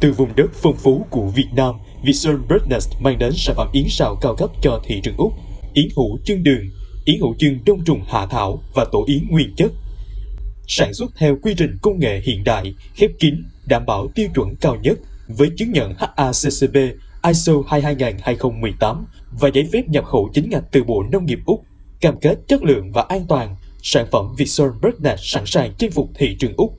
Từ vùng đất phong phú của Việt Nam, Vision Breakfast mang đến sản phẩm yến xào cao cấp cho thị trường Úc. Yến hũ chân đường, yến hũ chân đông trùng hạ thảo và tổ yến nguyên chất. Sản xuất theo quy trình công nghệ hiện đại, khép kín, đảm bảo tiêu chuẩn cao nhất với chứng nhận HACCP ISO 22000-2018 và giấy phép nhập khẩu chính ngạch từ Bộ Nông nghiệp Úc, cam kết chất lượng và an toàn, sản phẩm Vision Breakfast sẵn sàng chinh phục thị trường Úc.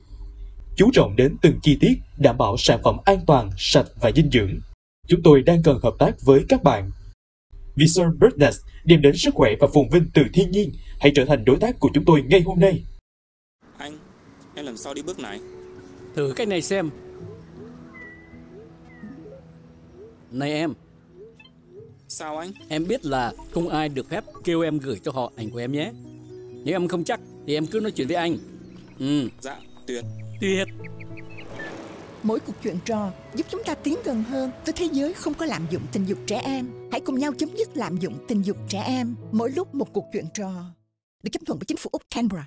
Chú trọng đến từng chi tiết, đảm bảo sản phẩm an toàn, sạch và dinh dưỡng. Chúng tôi đang cần hợp tác với các bạn. Vietsun Birdnet đem đến sức khỏe và phồn vinh từ thiên nhiên. Hãy trở thành đối tác của chúng tôi ngay hôm nay. Anh, em làm sao đi bước này? Thử cách này xem. Này em, Sao anh? em biết là không ai được phép kêu em gửi cho họ ảnh của em nhé. Nếu em không chắc thì em cứ nói chuyện với anh. Ừ, Dạ, tuyệt. Tuyệt. Mỗi cuộc chuyện trò giúp chúng ta tiến gần hơn với thế giới không có lạm dụng tình dục trẻ em. Hãy cùng nhau chấm dứt lạm dụng tình dục trẻ em. Mỗi lúc một cuộc chuyện trò. Được chấp thuận bởi chính phủ Úc Canberra.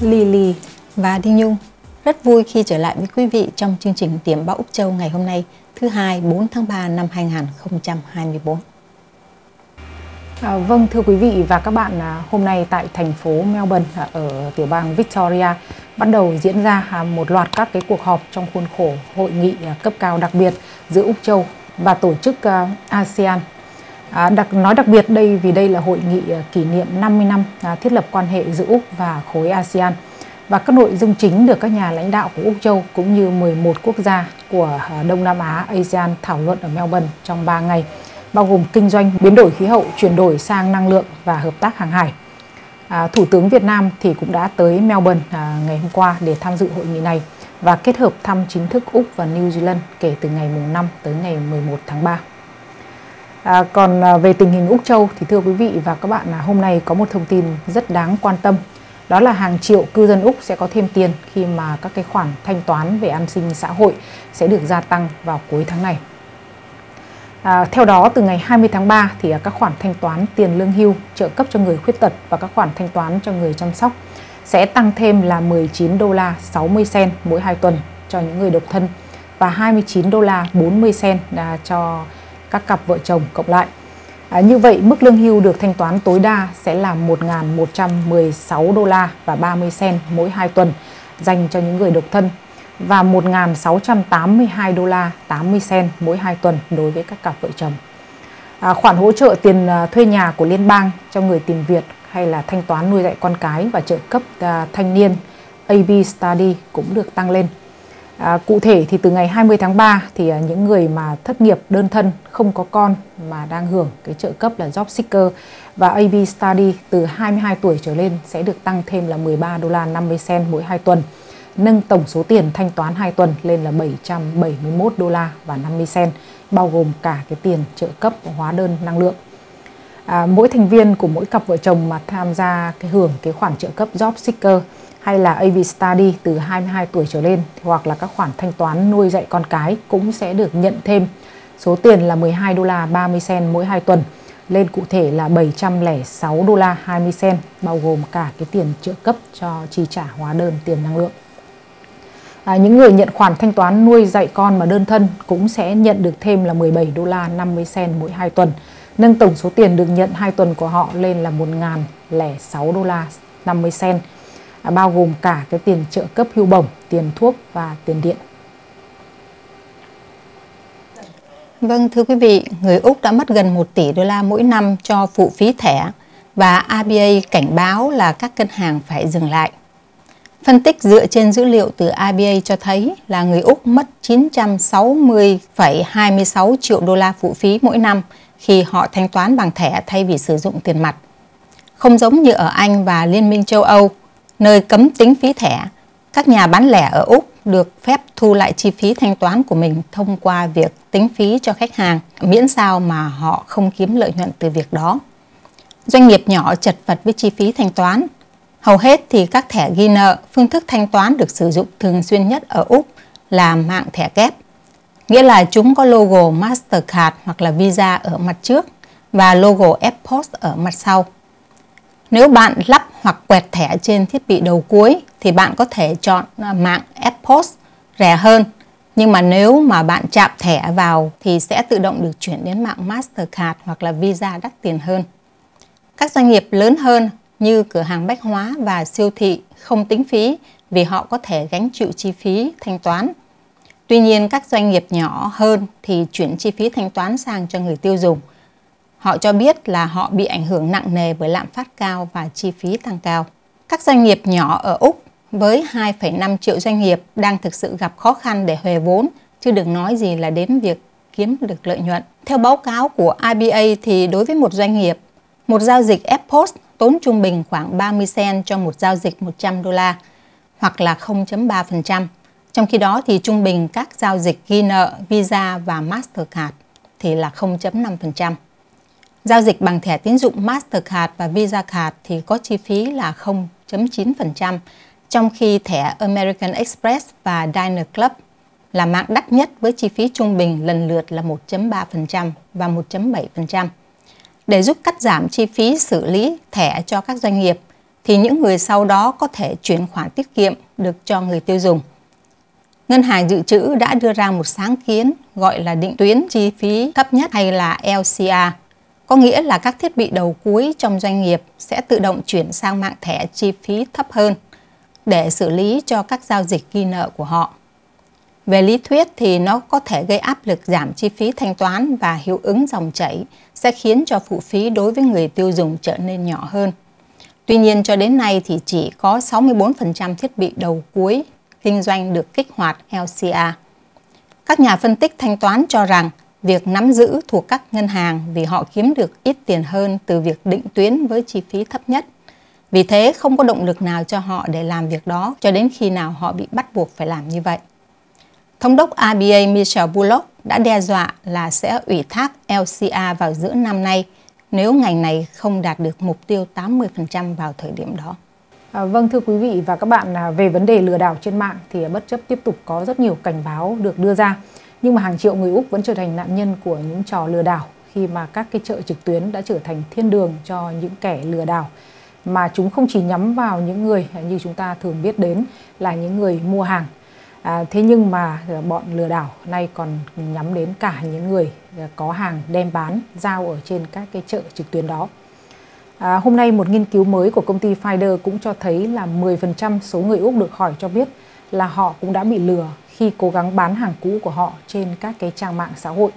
Lily và Đinh Nhung rất vui khi trở lại với quý vị trong chương trình Điểm báo Úc Châu ngày hôm nay, thứ hai 4 tháng 3 năm 2024. À, vâng thưa quý vị và các bạn, à, hôm nay tại thành phố Melbourne à, ở tiểu bang Victoria bắt đầu diễn ra à, một loạt các cái cuộc họp trong khuôn khổ hội nghị cấp cao đặc biệt giữa Úc Châu và tổ chức ASEAN. À, đặc nói đặc biệt đây vì đây là hội nghị kỷ niệm 50 năm thiết lập quan hệ giữa Úc và khối ASEAN và các nội dung chính được các nhà lãnh đạo của Úc Châu cũng như 11 quốc gia của Đông Nam Á ASEAN thảo luận ở Melbourne trong 3 ngày bao gồm kinh doanh, biến đổi khí hậu, chuyển đổi sang năng lượng và hợp tác hàng hải. À, Thủ tướng Việt Nam thì cũng đã tới Melbourne à, ngày hôm qua để tham dự hội nghị này và kết hợp thăm chính thức Úc và New Zealand kể từ ngày mùng 5 tới ngày 11 tháng 3. À, còn à, về tình hình Úc Châu thì thưa quý vị và các bạn là hôm nay có một thông tin rất đáng quan tâm. Đó là hàng triệu cư dân Úc sẽ có thêm tiền khi mà các cái khoản thanh toán về an sinh xã hội sẽ được gia tăng vào cuối tháng này. À, theo đó, từ ngày 20 tháng 3 thì à, các khoản thanh toán tiền lương hưu, trợ cấp cho người khuyết tật và các khoản thanh toán cho người chăm sóc sẽ tăng thêm là 19 đô la 60 sen mỗi 2 tuần cho những người độc thân và 29 đô la 40 sen à, cho các cặp vợ chồng cộng lại. À, như vậy, mức lương hưu được thanh toán tối đa sẽ là 1.116 đô la và 30 sen mỗi 2 tuần dành cho những người độc thân và 1.682 đô la 80 sen mỗi 2 tuần đối với các cặp vợ chồng. À, khoản hỗ trợ tiền à, thuê nhà của liên bang cho người tìm việc hay là thanh toán nuôi dạy con cái và trợ cấp à, thanh niên AB Study cũng được tăng lên. À, cụ thể thì từ ngày 20 tháng 3 thì à, những người mà thất nghiệp đơn thân không có con mà đang hưởng cái trợ cấp là Job Seeker và AB Study từ 22 tuổi trở lên sẽ được tăng thêm là 13 đô la 50 cent mỗi 2 tuần nâng tổng số tiền thanh toán 2 tuần lên là 771 đô la và 50 cent, bao gồm cả cái tiền trợ cấp và hóa đơn năng lượng. À, mỗi thành viên của mỗi cặp vợ chồng mà tham gia cái hưởng cái khoản trợ cấp Job Seeker hay là AV Study từ 22 tuổi trở lên hoặc là các khoản thanh toán nuôi dạy con cái cũng sẽ được nhận thêm số tiền là 12 đô la 30 cent mỗi 2 tuần lên cụ thể là 706 đô la 20 cent bao gồm cả cái tiền trợ cấp cho chi trả hóa đơn tiền năng lượng. À, những người nhận khoản thanh toán nuôi dạy con mà đơn thân cũng sẽ nhận được thêm là 17 đô la 50 sen mỗi 2 tuần, nâng tổng số tiền được nhận 2 tuần của họ lên là 1.006 đô la 50 sen, à, bao gồm cả cái tiền trợ cấp hưu bổng, tiền thuốc và tiền điện. Vâng, thưa quý vị, người Úc đã mất gần 1 tỷ đô la mỗi năm cho phụ phí thẻ và ABA cảnh báo là các ngân hàng phải dừng lại. Phân tích dựa trên dữ liệu từ IBA cho thấy là người Úc mất 960,26 triệu đô la phụ phí mỗi năm khi họ thanh toán bằng thẻ thay vì sử dụng tiền mặt. Không giống như ở Anh và Liên minh châu Âu, nơi cấm tính phí thẻ, các nhà bán lẻ ở Úc được phép thu lại chi phí thanh toán của mình thông qua việc tính phí cho khách hàng, miễn sao mà họ không kiếm lợi nhuận từ việc đó. Doanh nghiệp nhỏ chật vật với chi phí thanh toán. Hầu hết thì các thẻ ghi nợ, phương thức thanh toán được sử dụng thường xuyên nhất ở Úc là mạng thẻ kép. Nghĩa là chúng có logo Mastercard hoặc là Visa ở mặt trước và logo Epoch ở mặt sau. Nếu bạn lắp hoặc quẹt thẻ trên thiết bị đầu cuối thì bạn có thể chọn à, mạng EFTPOS rẻ hơn. Nhưng mà nếu mà bạn chạm thẻ vào thì sẽ tự động được chuyển đến mạng Mastercard hoặc là Visa đắt tiền hơn. Các doanh nghiệp lớn hơn như cửa hàng bách hóa và siêu thị không tính phí vì họ có thể gánh chịu chi phí thanh toán. Tuy nhiên các doanh nghiệp nhỏ hơn thì chuyển chi phí thanh toán sang cho người tiêu dùng. Họ cho biết là họ bị ảnh hưởng nặng nề bởi lạm phát cao và chi phí tăng cao. Các doanh nghiệp nhỏ ở Úc với 2,5 triệu doanh nghiệp đang thực sự gặp khó khăn để huề vốn, chứ đừng nói gì là đến việc kiếm được lợi nhuận. Theo báo cáo của IBA thì đối với một doanh nghiệp, một giao dịch EPOS tốn trung bình khoảng 30 cent cho một giao dịch 100 đô la hoặc là 0.3%. Trong khi đó thì trung bình các giao dịch ghi nợ Visa và Mastercard thì là 0.5%. Giao dịch bằng thẻ tín dụng Mastercard và Visa Card thì có chi phí là 0.9%, trong khi thẻ American Express và Diner Club là mạng đắt nhất với chi phí trung bình lần lượt là 1.3% và 1.7%. Để giúp cắt giảm chi phí xử lý thẻ cho các doanh nghiệp, thì những người sau đó có thể chuyển khoản tiết kiệm được cho người tiêu dùng. Ngân hàng dự trữ đã đưa ra một sáng kiến gọi là định tuyến chi phí thấp nhất hay là LCR, có nghĩa là các thiết bị đầu cuối trong doanh nghiệp sẽ tự động chuyển sang mạng thẻ chi phí thấp hơn để xử lý cho các giao dịch ghi nợ của họ. Về lý thuyết thì nó có thể gây áp lực giảm chi phí thanh toán và hiệu ứng dòng chảy, sẽ khiến cho phụ phí đối với người tiêu dùng trở nên nhỏ hơn. Tuy nhiên, cho đến nay thì chỉ có 64% thiết bị đầu cuối kinh doanh được kích hoạt LCA. Các nhà phân tích thanh toán cho rằng việc nắm giữ thuộc các ngân hàng vì họ kiếm được ít tiền hơn từ việc định tuyến với chi phí thấp nhất. Vì thế, không có động lực nào cho họ để làm việc đó cho đến khi nào họ bị bắt buộc phải làm như vậy. Thống đốc RBA Michel Bullock đã đe dọa là sẽ ủy thác LCA vào giữa năm nay nếu ngành này không đạt được mục tiêu 80% vào thời điểm đó. À, vâng thưa quý vị và các bạn à, về vấn đề lừa đảo trên mạng thì à, bất chấp tiếp tục có rất nhiều cảnh báo được đưa ra. Nhưng mà hàng triệu người Úc vẫn trở thành nạn nhân của những trò lừa đảo khi mà các cái chợ trực tuyến đã trở thành thiên đường cho những kẻ lừa đảo. Mà chúng không chỉ nhắm vào những người à, như chúng ta thường biết đến là những người mua hàng. À, thế nhưng mà à, bọn lừa đảo nay còn nhắm đến cả những người à, có hàng đem bán giao ở trên các cái chợ trực tuyến đó. À, hôm nay một nghiên cứu mới của công ty Finder cũng cho thấy là 10% số người Úc được hỏi cho biết là họ cũng đã bị lừa khi cố gắng bán hàng cũ của họ trên các cái trang mạng xã hội.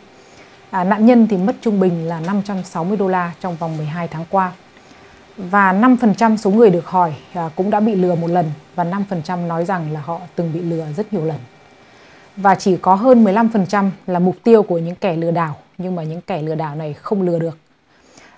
À, nạn nhân thì mất trung bình là 560 đô la trong vòng 12 tháng qua và 5% số người được hỏi à, cũng đã bị lừa một lần và 5% nói rằng là họ từng bị lừa rất nhiều lần. Và chỉ có hơn 15% là mục tiêu của những kẻ lừa đảo, nhưng mà những kẻ lừa đảo này không lừa được.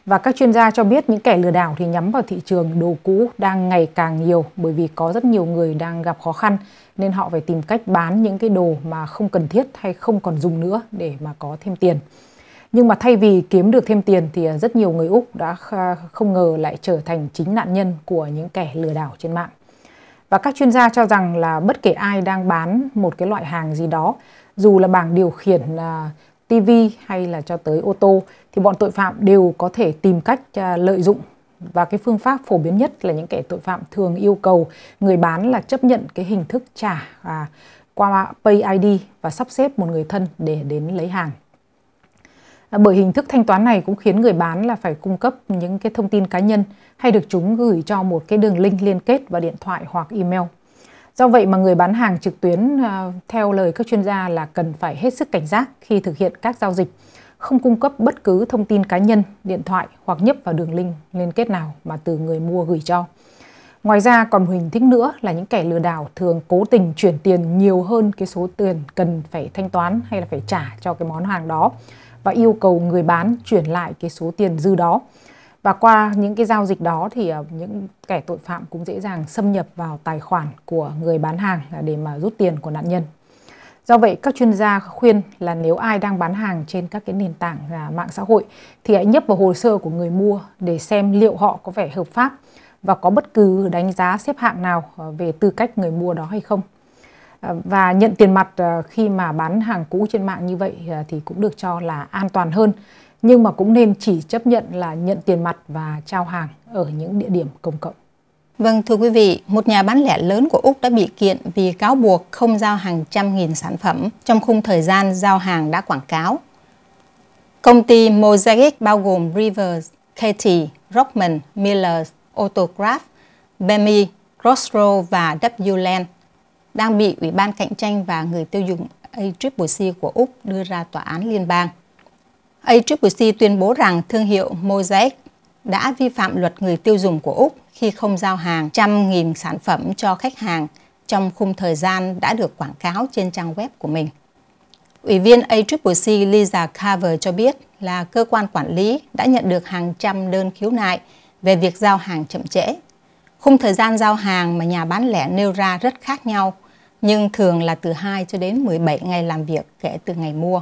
Và các chuyên gia cho biết những kẻ lừa đảo thì nhắm vào thị trường đồ cũ đang ngày càng nhiều bởi vì có rất nhiều người đang gặp khó khăn nên họ phải tìm cách bán những cái đồ mà không cần thiết hay không còn dùng nữa để mà có thêm tiền. Nhưng mà thay vì kiếm được thêm tiền thì à, rất nhiều người Úc đã không ngờ lại trở thành chính nạn nhân của những kẻ lừa đảo trên mạng. Và các chuyên gia cho rằng là bất kể ai đang bán một cái loại hàng gì đó, dù là bảng điều khiển à, TV hay là cho tới ô tô thì bọn tội phạm đều có thể tìm cách à, lợi dụng và cái phương pháp phổ biến nhất là những kẻ tội phạm thường yêu cầu người bán là chấp nhận cái hình thức trả à, qua Pay ID và sắp xếp một người thân để đến lấy hàng. À, bởi hình thức thanh toán này cũng khiến người bán là phải cung cấp những cái thông tin cá nhân hay được chúng gửi cho một cái đường link liên kết vào điện thoại hoặc email. Do vậy mà người bán hàng trực tuyến à, theo lời các chuyên gia là cần phải hết sức cảnh giác khi thực hiện các giao dịch, không cung cấp bất cứ thông tin cá nhân, điện thoại hoặc nhấp vào đường link liên kết nào mà từ người mua gửi cho. Ngoài ra còn hình thức nữa là những kẻ lừa đảo thường cố tình chuyển tiền nhiều hơn cái số tiền cần phải thanh toán hay là phải trả cho cái món hàng đó và yêu cầu người bán chuyển lại cái số tiền dư đó. Và qua những cái giao dịch đó thì ờ, những kẻ tội phạm cũng dễ dàng xâm nhập vào tài khoản của người bán hàng để mà rút tiền của nạn nhân. Do vậy, các chuyên gia khuyên là nếu ai đang bán hàng trên các cái nền tảng à, mạng xã hội thì hãy nhấp vào hồ sơ của người mua để xem liệu họ có vẻ hợp pháp và có bất cứ đánh giá xếp hạng nào ờ, về tư cách người mua đó hay không. Ờ, và nhận tiền mặt ờ, khi mà bán hàng cũ trên mạng như vậy thì cũng được cho là an toàn hơn nhưng mà cũng nên chỉ chấp nhận là nhận tiền mặt và trao hàng ở những địa điểm công cộng. Vâng, thưa quý vị, một nhà bán lẻ lớn của Úc đã bị kiện vì cáo buộc không giao hàng trăm nghìn sản phẩm trong khung thời gian giao hàng đã quảng cáo. Công ty Mosaic bao gồm Rivers, Katie, Rockman, Miller, Autograph, Bemi, Crossroad và WLAN đang bị Ủy ban Cạnh tranh và Người tiêu dùng ACCC của Úc đưa ra tòa án liên bang. ACCC tuyên bố rằng thương hiệu Mosaic đã vi phạm luật người tiêu dùng của Úc khi không giao hàng trăm nghìn sản phẩm cho khách hàng trong khung thời gian đã được quảng cáo trên trang web của mình. Ủy viên ACCC Lisa Carver cho biết là cơ quan quản lý đã nhận được hàng trăm đơn khiếu nại về việc giao hàng chậm trễ. Khung thời gian giao hàng mà nhà bán lẻ nêu ra rất khác nhau, nhưng thường là từ 2 cho đến 17 ngày làm việc kể từ ngày mua.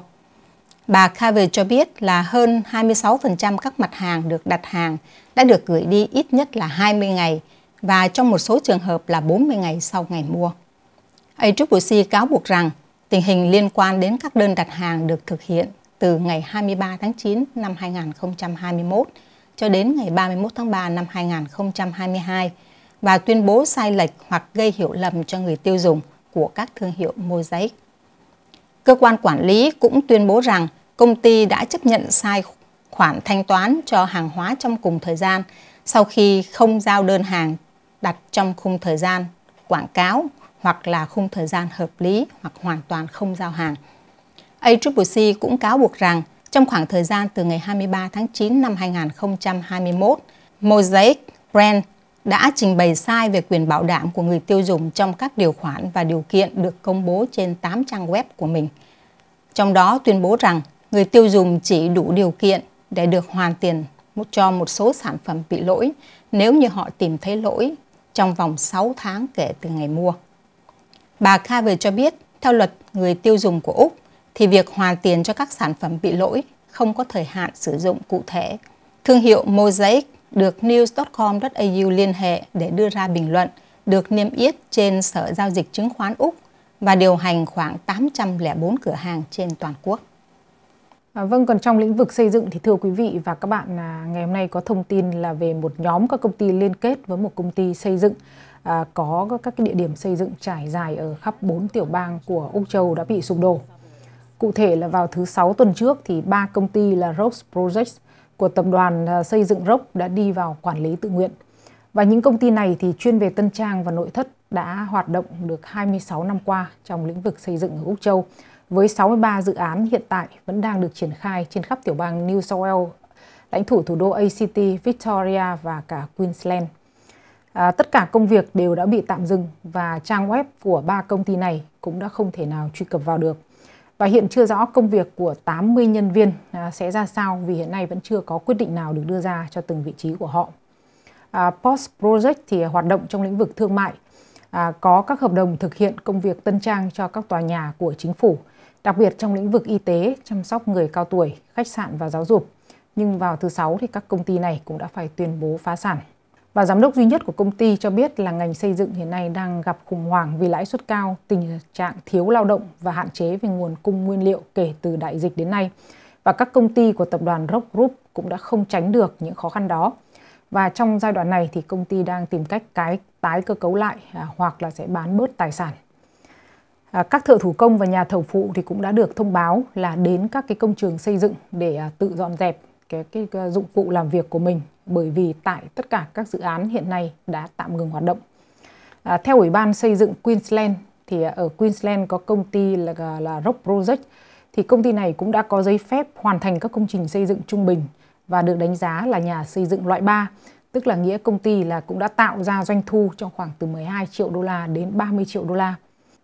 Bà Carver cho biết là hơn 26% các mặt hàng được đặt hàng đã được gửi đi ít nhất là 20 ngày và trong một số trường hợp là 40 ngày sau ngày mua. ACCC cáo buộc rằng tình hình liên quan đến các đơn đặt hàng được thực hiện từ ngày 23 tháng 9 năm 2021 cho đến ngày 31 tháng 3 năm 2022 và tuyên bố sai lệch hoặc gây hiểu lầm cho người tiêu dùng của các thương hiệu Mosaic. Cơ quan quản lý cũng tuyên bố rằng công ty đã chấp nhận sai khoản thanh toán cho hàng hóa trong cùng thời gian sau khi không giao đơn hàng đặt trong khung thời gian quảng cáo hoặc là khung thời gian hợp lý hoặc hoàn toàn không giao hàng. ACCC cũng cáo buộc rằng trong khoảng thời gian từ ngày 23 tháng 9 năm 2021, Mosaic Brand đã trình bày sai về quyền bảo đảm của người tiêu dùng trong các điều khoản và điều kiện được công bố trên 8 trang web của mình. Trong đó tuyên bố rằng người tiêu dùng chỉ đủ điều kiện để được hoàn tiền cho một số sản phẩm bị lỗi nếu như họ tìm thấy lỗi trong vòng 6 tháng kể từ ngày mua. Bà Carver cho biết, theo luật người tiêu dùng của Úc, thì việc hoàn tiền cho các sản phẩm bị lỗi không có thời hạn sử dụng cụ thể. Thương hiệu Mosaic được news.com.au liên hệ để đưa ra bình luận, được niêm yết trên Sở Giao dịch Chứng khoán Úc và điều hành khoảng 804 cửa hàng trên toàn quốc. À, vâng, còn trong lĩnh vực xây dựng thì thưa quý vị và các bạn, à, ngày hôm nay có thông tin là về một nhóm các công ty liên kết với một công ty xây dựng à, có các cái địa điểm xây dựng trải dài ở khắp bốn tiểu bang của Úc Châu đã bị sụp đổ. Cụ thể là vào thứ Sáu tuần trước thì ba công ty là Rocks Projects của tập đoàn à, xây dựng Rock đã đi vào quản lý tự nguyện. Và những công ty này thì chuyên về tân trang và nội thất đã hoạt động được 26 năm qua trong lĩnh vực xây dựng ở Úc Châu với 63 dự án hiện tại vẫn đang được triển khai trên khắp tiểu bang New South Wales, lãnh thổ thủ đô ACT, Victoria và cả Queensland. À, tất cả công việc đều đã bị tạm dừng và trang web của ba công ty này cũng đã không thể nào truy cập vào được. Và hiện chưa rõ công việc của 80 nhân viên à, sẽ ra sao vì hiện nay vẫn chưa có quyết định nào được đưa ra cho từng vị trí của họ. À, Post Project thì hoạt động trong lĩnh vực thương mại, à, có các hợp đồng thực hiện công việc tân trang cho các tòa nhà của chính phủ đặc biệt trong lĩnh vực y tế, chăm sóc người cao tuổi, khách sạn và giáo dục. Nhưng vào thứ Sáu thì các công ty này cũng đã phải tuyên bố phá sản. Và giám đốc duy nhất của công ty cho biết là ngành xây dựng hiện nay đang gặp khủng hoảng vì lãi suất cao, tình trạng thiếu lao động và hạn chế về nguồn cung nguyên liệu kể từ đại dịch đến nay. Và các công ty của tập đoàn Rock Group cũng đã không tránh được những khó khăn đó. Và trong giai đoạn này thì công ty đang tìm cách cái tái cơ cấu lại à, hoặc là sẽ bán bớt tài sản À, các thợ thủ công và nhà thầu phụ thì cũng đã được thông báo là đến các cái công trường xây dựng để à, tự dọn dẹp cái, cái, cái dụng cụ làm việc của mình bởi vì tại tất cả các dự án hiện nay đã tạm ngừng hoạt động. À, theo Ủy ban xây dựng Queensland thì à, ở Queensland có công ty là à, là Rock Project thì công ty này cũng đã có giấy phép hoàn thành các công trình xây dựng trung bình và được đánh giá là nhà xây dựng loại 3, tức là nghĩa công ty là cũng đã tạo ra doanh thu trong khoảng từ 12 triệu đô la đến 30 triệu đô la.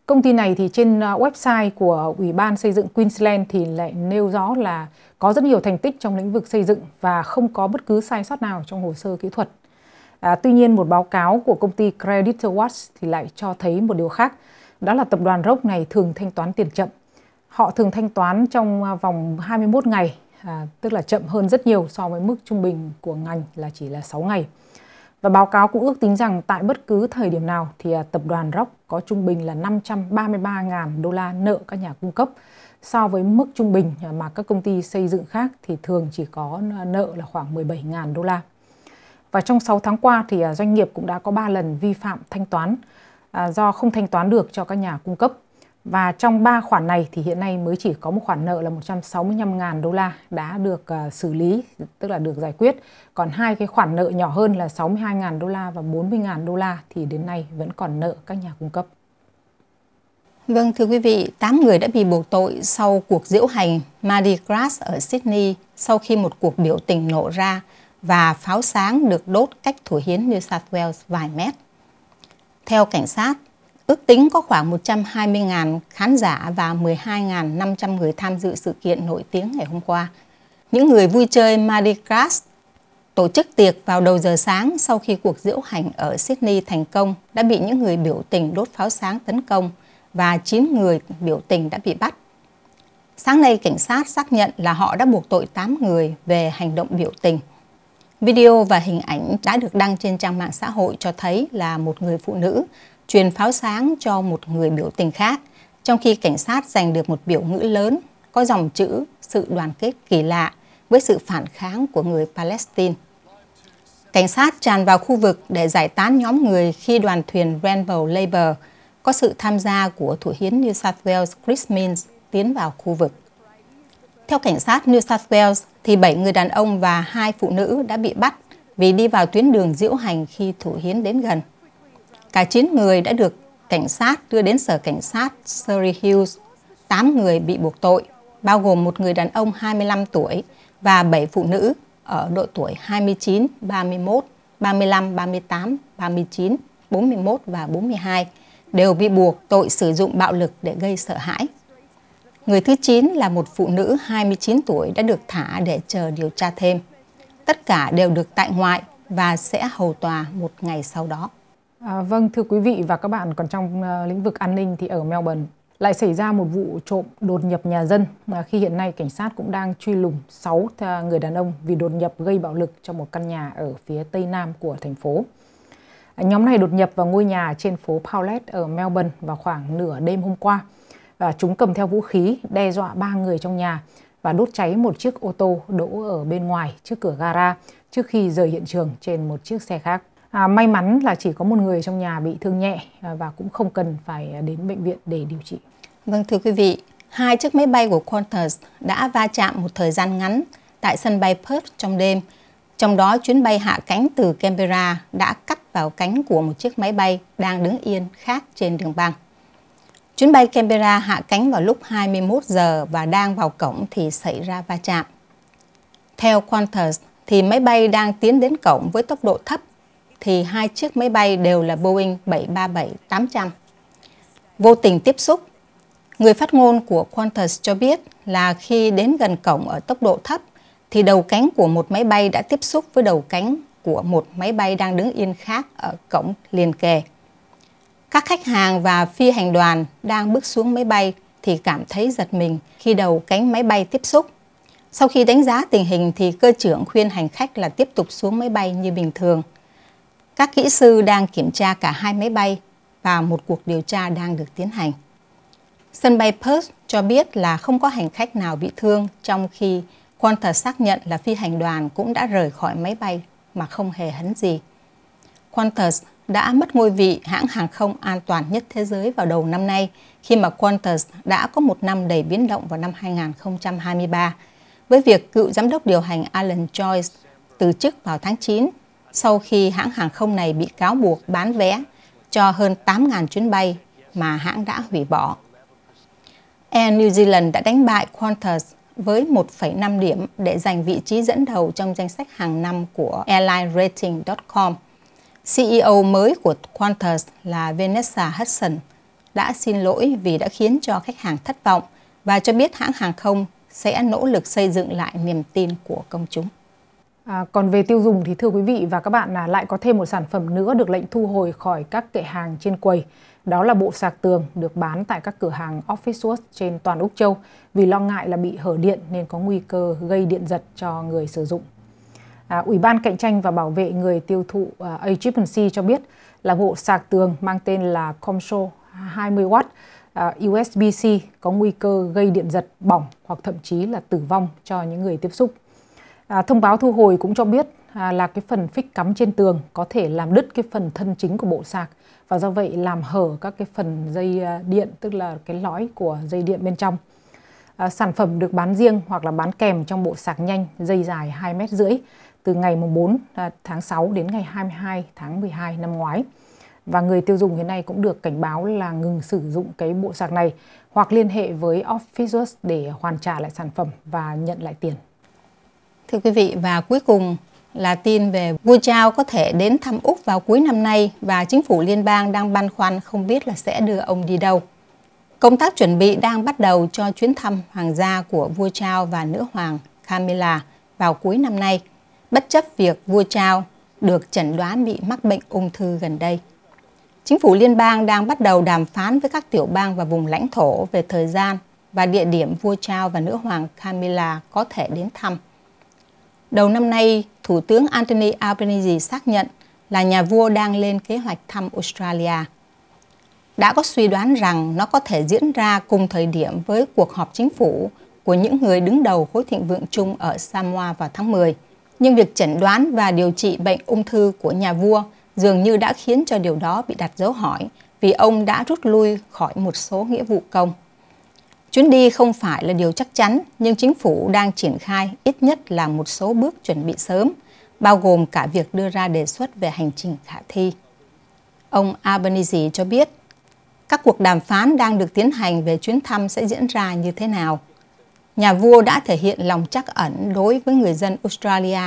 Công ty này thì trên à, website của Ủy ban xây dựng Queensland thì lại nêu rõ là có rất nhiều thành tích trong lĩnh vực xây dựng và không có bất cứ sai sót nào trong hồ sơ kỹ thuật. À, tuy nhiên một báo cáo của công ty Creditor Watch thì lại cho thấy một điều khác, đó là tập đoàn Rock này thường thanh toán tiền chậm. Họ thường thanh toán trong à, vòng 21 ngày, à, tức là chậm hơn rất nhiều so với mức trung bình của ngành là chỉ là 6 ngày. Và báo cáo cũng ước tính rằng tại bất cứ thời điểm nào thì à, tập đoàn Rock có trung bình là 533.000 đô la nợ các nhà cung cấp so với mức trung bình à, mà các công ty xây dựng khác thì thường chỉ có à, nợ là khoảng 17.000 đô la. Và trong 6 tháng qua thì doanh nghiệp cũng đã có 3 lần vi phạm thanh toán do không thanh toán được cho các nhà cung cấp. Và trong 3 khoản này thì hiện nay mới chỉ có một khoản nợ là 165.000 đô la đã được uh, xử lý, tức là được giải quyết. Còn hai cái khoản nợ nhỏ hơn là 62.000 đô la và 40.000 đô la thì đến nay vẫn còn nợ các nhà cung cấp. Vâng thưa quý vị, 8 người đã bị buộc tội sau cuộc diễu hành Mardi Gras ở Sydney sau khi một cuộc biểu tình nổ ra và pháo sáng được đốt cách thủ hiến New South Wales vài mét. Theo cảnh sát, ước tính có khoảng 120.000 khán giả và 12.500 người tham dự sự kiện nổi tiếng ngày hôm qua. Những người vui chơi Mardi Gras tổ chức tiệc vào đầu giờ sáng sau khi cuộc diễu hành ở Sydney thành công đã bị những người biểu tình đốt pháo sáng tấn công và 9 người biểu tình đã bị bắt. Sáng nay, cảnh sát xác nhận là họ đã buộc tội 8 người về hành động biểu tình. Video và hình ảnh đã được đăng trên trang mạng xã hội cho thấy là một người phụ nữ truyền pháo sáng cho một người biểu tình khác, trong khi cảnh sát giành được một biểu ngữ lớn có dòng chữ sự đoàn kết kỳ lạ với sự phản kháng của người Palestine. Cảnh sát tràn vào khu vực để giải tán nhóm người khi đoàn thuyền Rainbow Labour có sự tham gia của thủ hiến New South Wales Chris Minns tiến vào khu vực. Theo cảnh sát New South Wales, thì 7 người đàn ông và hai phụ nữ đã bị bắt vì đi vào tuyến đường diễu hành khi thủ hiến đến gần. Cả 9 người đã được cảnh sát đưa đến sở cảnh sát Surrey Hills. 8 người bị buộc tội, bao gồm một người đàn ông 25 tuổi và 7 phụ nữ ở độ tuổi 29, 31, 35, 38, 39, 41 và 42 đều bị buộc tội sử dụng bạo lực để gây sợ hãi. Người thứ 9 là một phụ nữ 29 tuổi đã được thả để chờ điều tra thêm. Tất cả đều được tại ngoại và sẽ hầu tòa một ngày sau đó. À, vâng, thưa quý vị và các bạn, còn trong uh, lĩnh vực an ninh thì ở Melbourne lại xảy ra một vụ trộm đột nhập nhà dân mà khi hiện nay cảnh sát cũng đang truy lùng 6 ờ, người đàn ông vì đột nhập gây bạo lực trong một căn nhà ở phía tây nam của thành phố. À, nhóm này đột nhập vào ngôi nhà trên phố Paulet ở Melbourne vào khoảng nửa đêm hôm qua. Và chúng cầm theo vũ khí đe dọa ba người trong nhà và đốt cháy một chiếc ô tô đỗ ở bên ngoài trước cửa gara trước khi rời hiện trường trên một chiếc xe khác. À, may mắn là chỉ có một người trong nhà bị thương nhẹ à, và cũng không cần phải đến bệnh viện để điều trị. Vâng thưa quý vị, hai chiếc máy bay của Qantas đã va chạm một thời gian ngắn tại sân bay Perth trong đêm trong đó chuyến bay hạ cánh từ Canberra đã cắt vào cánh của một chiếc máy bay đang đứng yên khác trên đường băng. Chuyến bay Canberra hạ cánh vào lúc 21 giờ và đang vào cổng thì xảy ra va chạm. Theo Qantas thì máy bay đang tiến đến cổng với tốc độ thấp thì hai chiếc máy bay đều là Boeing 737-800. Vô tình tiếp xúc, người phát ngôn của Qantas cho biết là khi đến gần cổng ở tốc độ thấp thì đầu cánh của một máy bay đã tiếp xúc với đầu cánh của một máy bay đang đứng yên khác ở cổng liền kề. Các khách hàng và phi hành đoàn đang bước xuống máy bay thì cảm thấy giật mình khi đầu cánh máy bay tiếp xúc. Sau khi đánh giá tình hình thì cơ trưởng khuyên hành khách là tiếp tục xuống máy bay như bình thường. Các kỹ sư đang kiểm tra cả hai máy bay và một cuộc điều tra đang được tiến hành. Sân bay Perth cho biết là không có hành khách nào bị thương trong khi Qantas xác nhận là phi hành đoàn cũng đã rời khỏi máy bay mà không hề hấn gì. Qantas đã mất ngôi vị hãng hàng không an toàn nhất thế giới vào đầu năm nay, khi mà Qantas đã có một năm đầy biến động vào năm 2023 với việc cựu giám đốc điều hành Alan Joyce từ chức vào tháng 9 sau khi hãng hàng không này bị cáo buộc bán vé cho hơn 8.000 chuyến bay mà hãng đã hủy bỏ. Air New Zealand đã đánh bại Qantas với 1,5 điểm để giành vị trí dẫn đầu trong danh sách hàng năm của airlinerating.com. CEO mới của Qantas là Vanessa Hudson đã xin lỗi vì đã khiến cho khách hàng thất vọng và cho biết hãng hàng không sẽ nỗ lực xây dựng lại niềm tin của công chúng. À, còn về tiêu dùng thì thưa quý vị và các bạn là lại có thêm một sản phẩm nữa được lệnh thu hồi khỏi các kệ hàng trên quầy. Đó là bộ sạc tường được bán tại các cửa hàng Officeworks trên toàn Úc Châu vì lo ngại là bị hở điện nên có nguy cơ gây điện giật cho người sử dụng. À, Ủy ban Cạnh tranh và Bảo vệ người tiêu thụ à, Agency cho biết là bộ sạc tường mang tên là Comso 20W à, USB-C có nguy cơ gây điện giật, bỏng hoặc thậm chí là tử vong cho những người tiếp xúc. À, thông báo thu hồi cũng cho biết à, là cái phần phích cắm trên tường có thể làm đứt cái phần thân chính của bộ sạc và do vậy làm hở các cái phần dây à, điện tức là cái lõi của dây điện bên trong. À, sản phẩm được bán riêng hoặc là bán kèm trong bộ sạc nhanh dây dài 2 mét rưỡi từ ngày 4 à, tháng 6 đến ngày 22 tháng 12 năm ngoái. Và người tiêu dùng hiện nay cũng được cảnh báo là ngừng sử dụng cái bộ sạc này hoặc liên hệ với Officeworks để hoàn trả lại sản phẩm và nhận lại tiền. Thưa quý vị, và cuối cùng là tin về vua Chao có thể đến thăm Úc vào cuối năm nay và chính phủ liên bang đang băn khoăn không biết là sẽ đưa ông đi đâu. Công tác chuẩn bị đang bắt đầu cho chuyến thăm hoàng gia của vua Chao và nữ hoàng Camilla vào cuối năm nay, bất chấp việc vua Chao được chẩn đoán bị mắc bệnh ung thư gần đây. Chính phủ liên bang đang bắt đầu đàm phán với các tiểu bang và vùng lãnh thổ về thời gian và địa điểm vua Charles và nữ hoàng Camilla có thể đến thăm. Đầu năm nay, Thủ tướng Anthony Albanese xác nhận là nhà vua đang lên kế hoạch thăm Australia. Đã có suy đoán rằng nó có thể diễn ra cùng thời điểm với cuộc họp chính phủ của những người đứng đầu khối thịnh vượng chung ở Samoa vào tháng 10. Nhưng việc chẩn đoán và điều trị bệnh ung thư của nhà vua dường như đã khiến cho điều đó bị đặt dấu hỏi vì ông đã rút lui khỏi một số nghĩa vụ công. Chuyến đi không phải là điều chắc chắn, nhưng chính phủ đang triển khai ít nhất là một số bước chuẩn bị sớm, bao gồm cả việc đưa ra đề xuất về hành trình khả thi. Ông Albanese cho biết, các cuộc đàm phán đang được tiến hành về chuyến thăm sẽ diễn ra như thế nào. Nhà vua đã thể hiện lòng trắc ẩn đối với người dân Australia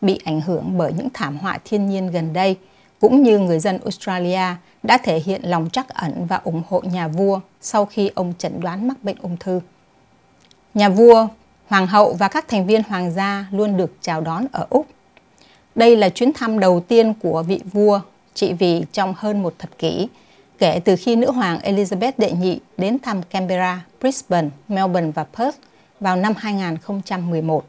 bị ảnh hưởng bởi những thảm họa thiên nhiên gần đây, cũng như người dân Australia đã thể hiện lòng trắc ẩn và ủng hộ nhà vua sau khi ông chẩn đoán mắc bệnh ung thư. Nhà vua, hoàng hậu và các thành viên hoàng gia luôn được chào đón ở Úc. Đây là chuyến thăm đầu tiên của vị vua trị vì trong hơn một thập kỷ, kể từ khi nữ hoàng Elizabeth đệ nhị đến thăm Canberra, Brisbane, Melbourne và Perth vào năm 2011.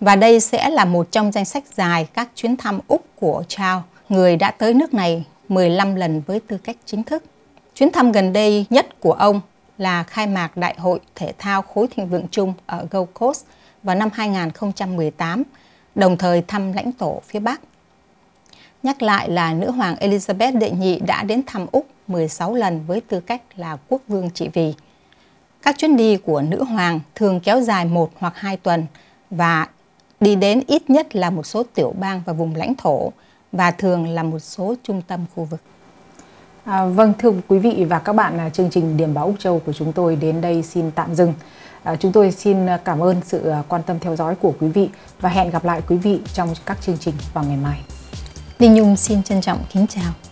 Và đây sẽ là một trong danh sách dài các chuyến thăm Úc của Charles, người đã tới nước này 15 lần với tư cách chính thức. Chuyến thăm gần đây nhất của ông là khai mạc Đại hội Thể thao Khối Thịnh Vượng Chung ở Gold Coast vào năm 2018, đồng thời thăm lãnh thổ phía Bắc. Nhắc lại là nữ hoàng Elizabeth đệ nhị đã đến thăm Úc 16 lần với tư cách là quốc vương trị vì. Các chuyến đi của nữ hoàng thường kéo dài một hoặc hai tuần và đi đến ít nhất là một số tiểu bang và vùng lãnh thổ và thường là một số trung tâm khu vực. À, vâng, thưa quý vị và các bạn, à, chương trình Điểm báo Úc Châu của chúng tôi đến đây xin tạm dừng. À, chúng tôi xin cảm ơn sự à, quan tâm theo dõi của quý vị và hẹn gặp lại quý vị trong các chương trình vào ngày mai. Linh Nhung xin trân trọng kính chào.